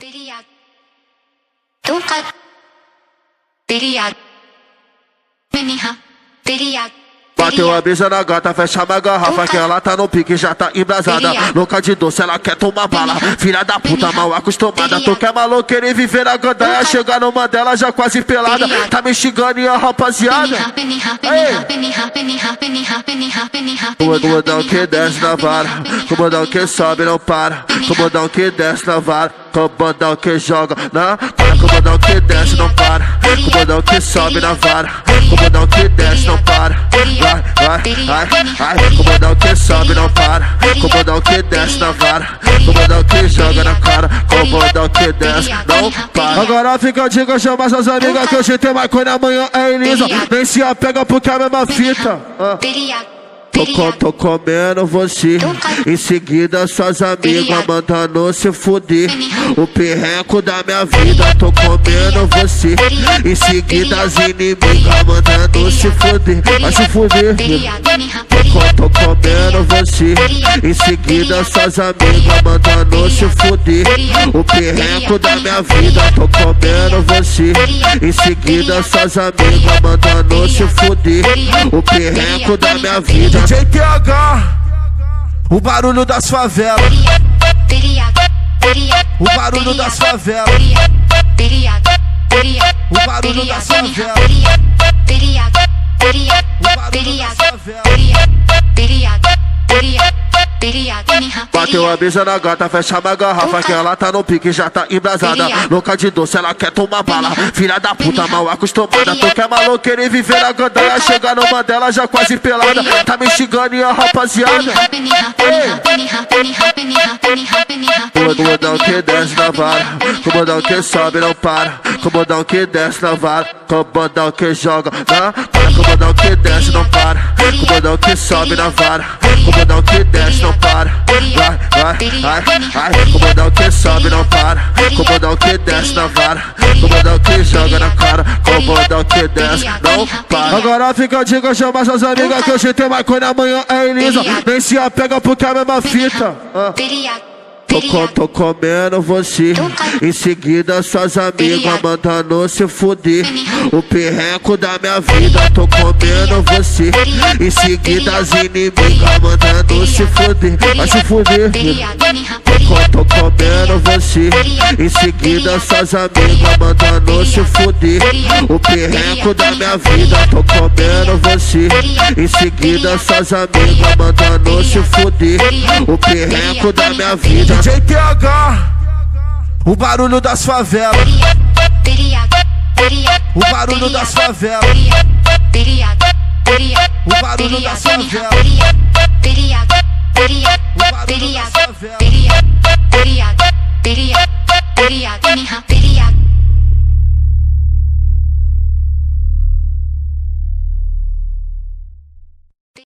तेरी याद तू कब तेरी याद मैं निहा तेरी याद Bateu a brisa na gata, fecha uma garrafa Que ela tá no pique, já tá embrasada. Louca de doce, ela quer tomar bala. Filha da puta, mal acostumada. Tu quer maloqueira e viver na gandaia Chegar numa dela já quase pelada. Tá me xingando e a rapaziada Comandão que desce na vara. Comandão que sobe não para. Comandão que desce na vara. Comandão que joga na cara Comandão que desce não para Comandão que sobe na vara Comandão que desce não para vai, vai, vai. Comandão que sobe não para, comandão que desce na vara, comandão que joga na cara, comandão que desce não para. Agora fica a dica, chama suas amigas que hoje tem maconha, amanhã é Elisa. Nem se apega porque é a mesma fita. Ah. Tô, tô comendo você. Em seguida suas amigas mandando se fuder. O perreco da minha vida Tô comendo você. Em seguida as inimigas mandando se fuder. Vai se fuder Tô comendo você Em seguida suas amigas mandando se fuder O perreco da minha vida Tô comendo você Em seguida suas amigas mandando se fuder O perreco da minha vida DJ o barulho das favelas. O barulho das favelas. O barulho das favelas. Bateu a brisa na gata, fecha uma garrafa Que ela tá no pique, já tá embrasada. Louca de doce, ela quer tomar bala. Filha da puta, mal acostumada Tu quer maloqueira e viver na gandaia. Chega numa dela já quase pelada. Tá me xingando e a rapaziada? Comandão que desce na vara Comandão que sobe não para. Comandão que desce na vara Comandão que joga Comandão que desce não para Comandão que sobe na vara. Comandão que desce não para. Vai, vai, vai, vai. Comandão que sobe não para. Comandão que desce na vara. Comandão que joga na cara. Comandão que desce não para. Agora fica a dica, chama suas amigas Que hoje tem maconha, amanhã é Elisa. Nem se apega porque é a mesma fita. ah. Tô, com, tô comendo você. Em seguida suas amigas mandando se fuder. O perreco da minha vida Tô comendo você. Em seguida as inimigas mandando se fuder. Vai se fuder Tô, comendo você Em seguida suas amigas mandando se fuder O perreco da minha vida Tô comendo você Em seguida suas amigas mandando se fuder O perreco da minha vida DJ o barulho das favelas. O barulho das favelas. O barulho das favelas. O barulho das favelas. तेरी याद तेरी याद तेरी याद नहीं हाँ